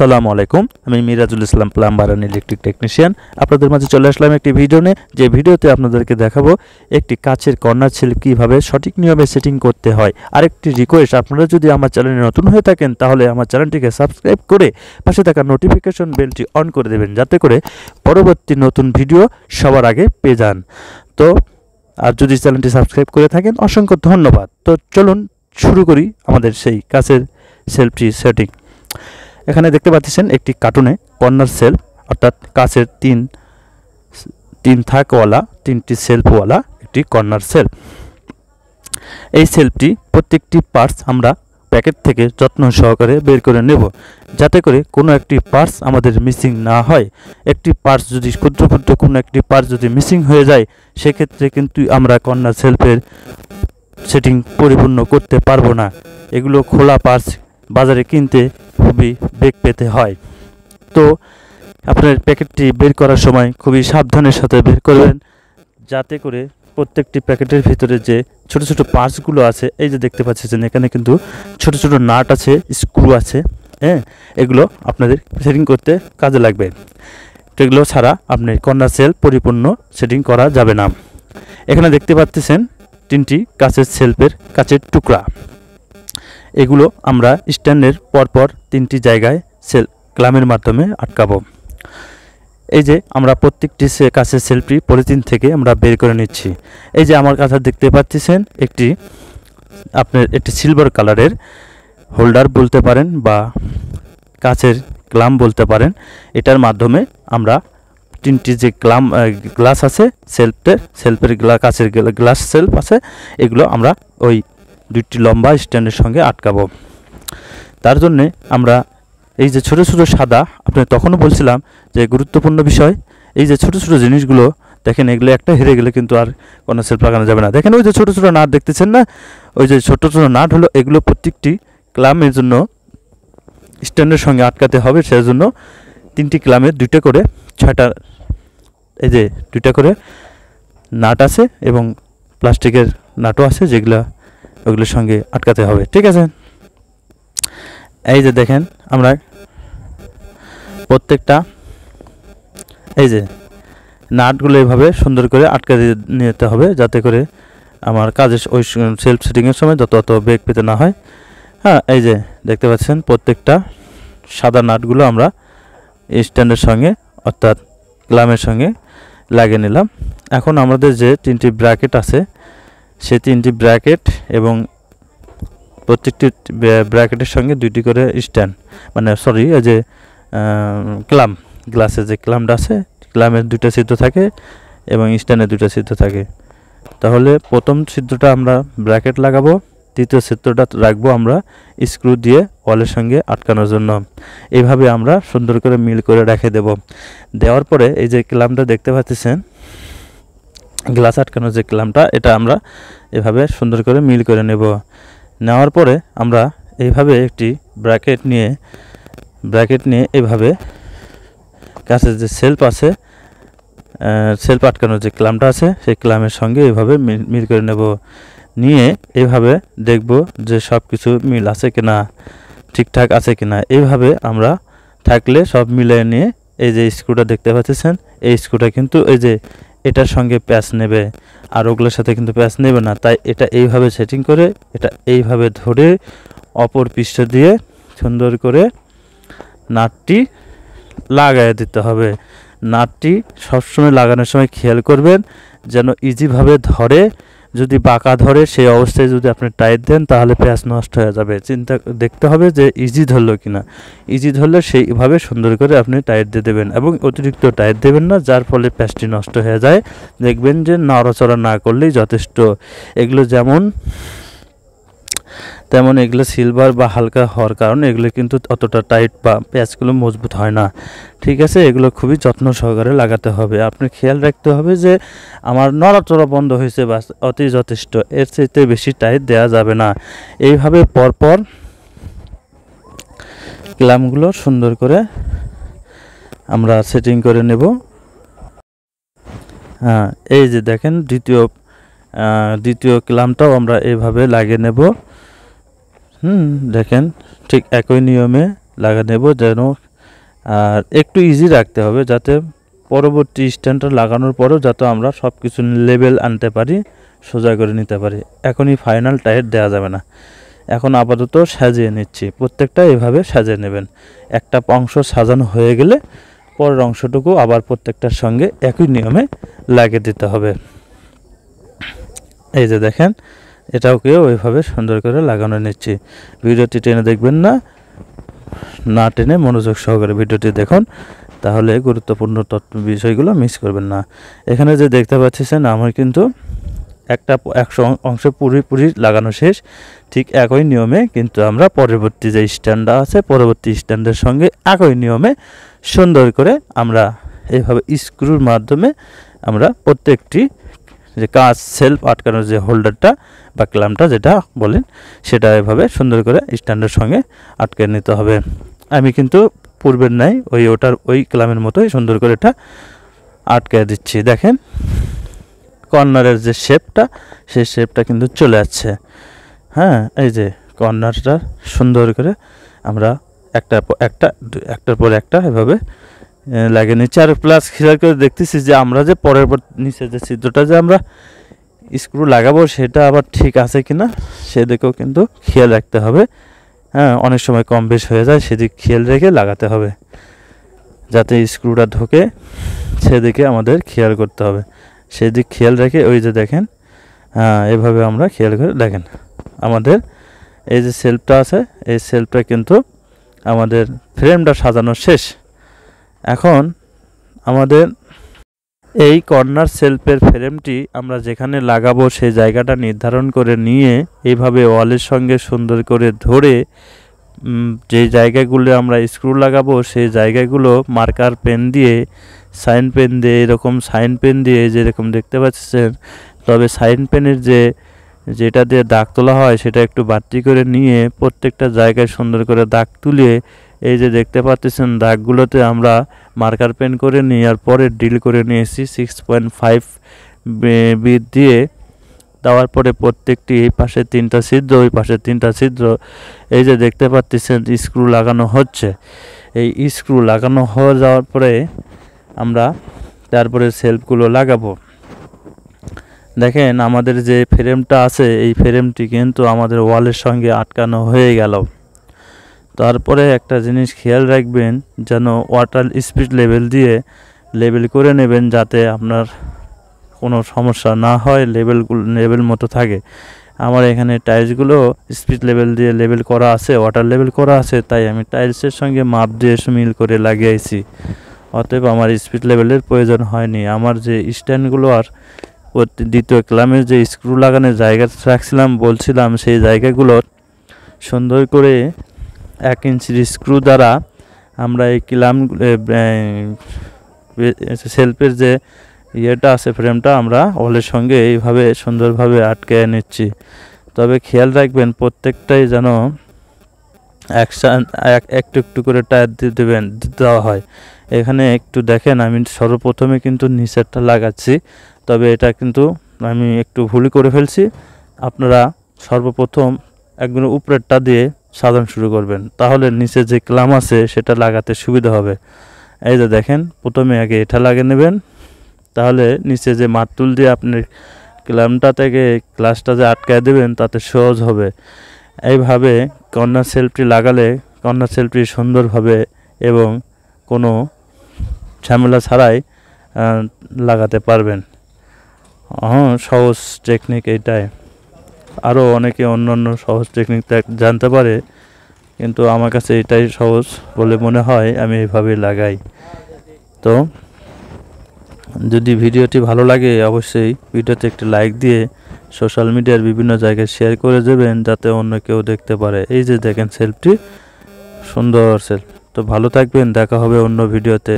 আসসালামু আলাইকুম। আমি Mirajul Islam, plumber and electric technician. আপনাদের মাঝে চলে আসলাম একটি ভিডিও নিয়ে। যে ভিডিওতে আপনাদেরকে দেখাবো একটি কাচের কর্নার ছেল কীভাবে সঠিক নিয়মে সেটিং করতে হয়। আরেকটি রিকোয়েস্ট আপনারা যদি আমার চ্যানেলে নতুন হয়ে থাকেন, তাহলে আমার চ্যানেলটিকে সাবস্ক্রাইব করে পাশে থাকা নোটিফিকেশন বেলটি অন করে দেবেন, যাতে করে পরবর্তী নতুন ভিডিও সবার আগে পেয়ে যান। তো, আর যদি চ্যানেলটি সাবস্ক্রাইব করে থাকেন, অসংখ্য ধন্যবাদ। তো চলুন শুরু করি আমাদের সেই কাচের সেলফটি সেটিং এখানে দেখতে পাচ্ছেন একটি কার্টুনে কর্নার সেলফ অর্থাৎ কাচের তিন তিন থাকওয়ালা, তিনটি সেলফওয়ালা, একটি কর্নার সেল। এই সেলফটি প্রত্যেকটি পার্টস আমরা প্যাকেট থেকে যত্ন সহকারে বের করে নেব, যাতে করে কোনো একটি পার্টস আমাদের মিসিং না হয়। একটি পার্টস যদি ক্ষুদ্র ক্ষুদ্র কোনো একটি পার্টস যদি মিসিং হয়ে যায়, সেক্ষেত্রে কিন্তু আমরা কর্নার সেলফের সেটিং পরিপূর্ণ করতে পারব না। এগুলো খোলা পার্টস বাজারে কিনতে খুবই বেগ পেতে হয়। তো আপনার প্যাকেটটি বের করার সময় খুবই সাবধানের সাথে বের করবেন। যাতে করে প্রত্যেকটি প্যাকেটের ভিতরে যে ছোট ছোট পার্টসগুলো আছে, এই যে দেখতে পাচ্ছেন, এখানে কিন্তু ছোট ছোট নাট আছে, স্ক্রু আছে হ্যাঁ? এগুলো আপনাদের সেটিং করতে কাজে লাগবে। তো এগুলো ছাড়া আপনি কর্নার সেল পরিপূর্ণ সেটিং করা যাবে না। এখানে দেখতে পাচ্ছেন তিনটি কাচের সেলফের কাচের টুকরা। এগুলো আমরা স্ট্যান্ডের পরপর তিনটি জায়গায় সেল ক্লামের মাধ্যমে আটকাবো। এই যে আমরা প্রত্যেকটি সে কাছের সেলফি পলিথিন থেকে আমরা বের করে নিচ্ছি। এই যে আমার কাছে দেখতে পাচ্ছেন একটি আপনার একটি সিলভার কালারের হোল্ডার বলতে পারেন বা কাছের ক্লাম বলতে পারেন। এটার মাধ্যমে আমরা তিনটি যে ক্লাম গ্লাস আছে সেলফের সেলফের গ্লা, কাছের গ্লাস সেলফ আছে, এগুলো আমরা ওই দুইটি লম্বা স্ট্যান্ডের সঙ্গে আটকাবো। তার জন্যে আমরা এই যে ছোট ছোট সাদা, আপনি তখনও বলছিলাম যে গুরুত্বপূর্ণ বিষয়, এই যে ছোট ছোট জিনিসগুলো, দেখেন এগুলো একটা হেরে গেলে কিন্তু আর কোনো সেলফ লাগানো যাবে না। দেখেন ওই যে ছোট ছোট নাট দেখতেছেন না? ওই যে ছোট ছোট নাট হলো এগুলো প্রত্যেকটি ক্লামের জন্য স্ট্যান্ডের সঙ্গে আটকাতে হবে, সেজন্য তিনটি ক্লামের দুইটা করে ছয়টা, এই যে দুইটা করে নাট আছে এবং প্লাস্টিকের নাটও আছে যেগুলো ওগুলোর সঙ্গে আটকাতে হবে, ঠিক আছে? এই যে দেখেন আমরা প্রত্যেকটা, এই যে নাটগুলো এইভাবে সুন্দর করে আটকে নিতে হবে যাতে করে আমার কাজের ওই সেলফ সেটিংয়ের সময় যত অত বেগ পেতে না হয়। হ্যাঁ এই যে দেখতে পাচ্ছেন প্রত্যেকটা সাদা নাটগুলো আমরা স্ট্যান্ডের সঙ্গে অর্থাৎ গ্লামের সঙ্গে লাগিয়ে নিলাম। এখন আমাদের যে তিনটি ব্র্যাকেট আছে সে তিনটি ব্র্যাকেট এবং প্রত্যেকটি ব্র্যাকেটের সঙ্গে দুইটি করে স্ট্যান্ড মানে সরি যে ক্লাম গ্লাসে যে ক্লামটা আছে, ক্লামের দুইটা ছিদ্র থাকে এবং স্ট্যান্ডের দুইটা ছিদ্র থাকে। তাহলে প্রথম ছিদ্রটা আমরা ব্র্যাকেট লাগাবো, দ্বিতীয় ছিদ্রটা রাখব আমরা স্ক্রু দিয়ে ওয়ালের সঙ্গে আটকানোর জন্য। এইভাবে আমরা সুন্দর করে মিল করে রেখে দেব। দেওয়ার পরে এই যে ক্লামটা দেখতে পাচ্ছেন গ্লাস আটকানোর যে ক্লামটা, এটা আমরা এভাবে সুন্দর করে মিল করে নেব। নেওয়ার পরে আমরা এইভাবে একটি ব্র্যাকেট নিয়ে ব্র্যাকেট নিয়ে এভাবে কাছে যে সেলফ আছে সেলফ আটকানোর যে ক্লামটা আছে, সেই ক্লামের সঙ্গে এইভাবে মিল করে নেব। নিয়ে এভাবে দেখব যে সব কিছু মিল আছে কিনা, ঠিকঠাক আছে কিনা। এইভাবে আমরা থাকলে সব মিলিয়ে নিয়ে এই যে স্ক্রুটা দেখতে পাচ্ছেন, এই স্ক্রুটা কিন্তু এই যে এটার সঙ্গে প্যাচ নেবে। আর ওগুলোর সাথে কিন্তু প্যাচ নেবে না। তাই এটা এইভাবে সেটিং করে, এটা এইভাবে ধরে অপর পৃষ্ঠ দিয়ে সুন্দর করে নাটটি লাগাই দিতে হবে। নাটটি সবসময় লাগানোর সময় খেয়াল করবেন, যেন ইজিভাবে ধরে যদি বাঁকা ধরে সেই অবস্থায় যদি আপনি টাইট দেন, তাহলে পেঁয়াজ নষ্ট হয়ে যাবে। চিন্তা দেখতে হবে যে ইজি ধরলো কিনা। ইজি ধরলে সেইভাবে সুন্দর করে আপনি টাইট দিয়ে দেবেন এবং অতিরিক্ত টাইট দেবেন না, যার ফলে পেঁয়াজটি নষ্ট হয়ে যায়। দেখবেন যে নড়াচড়া না করলেই যথেষ্ট। এগুলো যেমন তেমন এগুলো সিলভার বা হালকা হওয়ার কারণে এগুলো কিন্তু অতটা টাইট বা প্যাচগুলো মজবুত হয় না। ঠিক আছে? এগুলো খুবই যত্ন সহকারে লাগাতে হবে। আপনি খেয়াল রাখতে হবে যে আমার নড়াচড়া বন্ধ হয়েছে বা অতি যথেষ্ট। এর চাইতে বেশি টাইট দেওয়া যাবে না। এইভাবে পরপর ক্লামগুলো সুন্দর করে আমরা সেটিং করে নেব। হ্যাঁ এই যে দেখেন, দ্বিতীয় দ্বিতীয় ক্লামটাও আমরা এইভাবে লাগিয়ে নেব। হুম, দেখেন, ঠিক একই নিয়মে লাগা নেব যেন, আর একটু ইজি রাখতে হবে যাতে পরবর্তী স্ট্যান্ডটা লাগানোর পরেও যাতে আমরা সব কিছু লেভেল আনতে পারি, সোজা করে নিতে পারি। এখনই ফাইনাল টায়ার দেওয়া যাবে না। এখন আপাতত সাজিয়ে নিচ্ছি। প্রত্যেকটা এভাবে সাজিয়ে নেবেন। একটা অংশ সাজানো হয়ে গেলে পরের অংশটুকু আবার প্রত্যেকটার সঙ্গে একই নিয়মে লাগিয়ে দিতে হবে। এই যে দেখেন এটাওকেও ওইভাবে সুন্দর করে লাগানো নিচ্ছি। ভিডিওটি টেনে দেখবেন না না টেনে মনোযোগ সহকারে ভিডিওটি দেখুন, তাহলে গুরুত্বপূর্ণ তথ্য বিষয়গুলো মিস করবেন না। এখানে যে দেখতে পাচ্ছেন, আমার কিন্তু একটা একশো অংশ পুরোপুরি লাগানো শেষ। ঠিক একই নিয়মে কিন্তু আমরা পরবর্তী যে স্ট্যান্ডটা আছে, পরবর্তী স্ট্যান্ডের সঙ্গে একই নিয়মে সুন্দর করে আমরা এইভাবে স্ক্রুর মাধ্যমে আমরা প্রত্যেকটি যে কাজ সেলফ আটকানোর যে হোল্ডারটা বা ক্লামটা যেটা বলেন, সেটা এভাবে সুন্দর করে স্ট্যান্ডের সঙ্গে আটকে নিতে হবে। আমি কিন্তু পূর্বের নাই ওই ওটার ওই ক্লামের মতোই সুন্দর করে এটা আটকে দিচ্ছি। দেখেন, কর্নারের যে শেপটা সেই শেপটা কিন্তু চলে যাচ্ছে হ্যাঁ এই যে কর্নারটা সুন্দর করে আমরা একটা একটা, একটার পর একটা এভাবে এ, লাগিয়ে নিচ্ছি আর প্লাস খেয়াল করে দেখতেছি যে আমরা যে পরের পর নিচে যে ছিদ্রটা যে আমরা স্ক্রু লাগাবো সেটা আবার ঠিক আছে কিনা সেদিকেও কিন্তু খেয়াল রাখতে হবে। হ্যাঁ অনেক সময় কম বেশ হয়ে যায় সেদিক খেয়াল রেখে লাগাতে হবে। যাতে স্ক্রুটা ঢোকে সেদিকে আমাদের খেয়াল করতে হবে। সেদিক খেয়াল রেখে ওই যে দেখেন হ্যাঁ এভাবে আমরা খেয়াল করে দেখেন আমাদের এই যে সেলফটা আছে এই সেলফটা কিন্তু আমাদের ফ্রেমটা সাজানো শেষ। এখন আমাদের এই কর্নার সেলফের ফ্রেমটি আমরা যেখানে লাগাবো সেই জায়গাটা নির্ধারণ করে নিয়ে এইভাবে ওয়ালের সঙ্গে সুন্দর করে ধরে যে জায়গাগুলো আমরা স্ক্রু লাগাবো সেই জায়গাগুলো মার্কার পেন দিয়ে, সাইন পেন দিয়ে, এরকম সাইন পেন দিয়ে যেরকম দেখতে পাচ্ছেন, তবে সাইন পেনের যে, যেটা দিয়ে দাগ তোলা হয় সেটা একটু বাড়তি করে নিয়ে প্রত্যেকটা জায়গায় সুন্দর করে দাগ তুলে এই যে দেখতে পাচ্ছেন দাগগুলোতে আমরা মার্কার পেন করে নিই আর পরে ডিল করে নিয়েছি সিক্স পয়েন্ট ফাইভ বিট দিয়ে। দেওয়ার পরে প্রত্যেকটি এই পাশে তিনটা ছিদ্র, ওই পাশে তিনটা ছিদ্র। এই যে দেখতে পাচ্ছেন স্ক্রু লাগানো হচ্ছে। এই স্ক্রু লাগানো হয়ে যাওয়ার পরে আমরা তারপরে সেলফগুলো লাগাবো। দেখেন আমাদের যে ফ্রেমটা আছে, এই ফ্রেমটি কিন্তু আমাদের ওয়ালের সঙ্গে আটকানো হয়ে গেল। তারপরে একটা জিনিস খেয়াল রাখবেন, যেন ওয়াটার স্পিড লেভেল দিয়ে লেবেল করে নেবেন যাতে আপনার কোনো সমস্যা না হয় লেভেলগুলো লেভেল মতো থাকে। আমার এখানে টাইলসগুলো স্পিড লেভেল দিয়ে লেবেল করা আছে ওয়াটার লেভেল করা আছে, তাই আমি টাইলসের সঙ্গে মাপ দিয়ে মিল করে লাগিয়েছি। অতএব আমার স্পিড লেভেলের প্রয়োজন হয়নি। আমার যে স্ট্যান্ডগুলো আর দ্বিতীয় ক্লামের যে স্ক্রু লাগানোর জায়গা রাখছিলাম, বলছিলাম সেই জায়গাগুলোর সুন্দর করে এক ইঞ্চির স্ক্রু দ্বারা আমরা এই ক্লাম সেলফের যে ইয়েটা আছে ফ্রেমটা আমরা ওয়ালের সঙ্গে এইভাবে সুন্দরভাবে আটকে নিচ্ছি। তবে খেয়াল রাখবেন প্রত্যেকটাই যেন এক- একটু একটু করে টায়ার দিয়ে দেবেন, দেওয়া হয়। এখানে একটু দেখেন, আমি সর্বপ্রথমে কিন্তু নিচেরটা লাগাচ্ছি, তবে এটা কিন্তু আমি একটু ভুল করে ফেলছি। আপনারা সর্বপ্রথম একদম উপরেরটা দিয়ে সাজানো শুরু করবেন। তাহলে নিচে যে ক্লাম আছে, সেটা লাগাতে সুবিধা হবে। এই যে দেখেন, প্রথমে আগে এটা লাগিয়ে নেবেন। তাহলে নিচে যে মাতুল দিয়ে আপনি ক্লামটা থেকে ক্লাসটা যে আটকায় দেবেন, তাতে সহজ হবে। এইভাবে কন্যা সেলফটি লাগালে কন্যা সেলফটি সুন্দরভাবে এবং কোনো ঝামেলা ছাড়াই লাগাতে পারবেন। হ্যাঁ সহজ টেকনিক এইটাই। আরও অনেকে অন্য অন্য সহজ টেকনিক জানতে পারে, কিন্তু আমার কাছে এটাই সহজ বলে মনে হয়, আমি এইভাবেই লাগাই। তো, যদি ভিডিওটি ভালো লাগে, অবশ্যই ভিডিওতে একটি লাইক দিয়ে সোশ্যাল মিডিয়ার বিভিন্ন জায়গায় শেয়ার করে দেবেন, যাতে অন্য কেউ দেখতে পারে। এই যে দেখেন সেলফটি সুন্দর সেলফ তো ভালো থাকবেন, দেখা হবে অন্য ভিডিওতে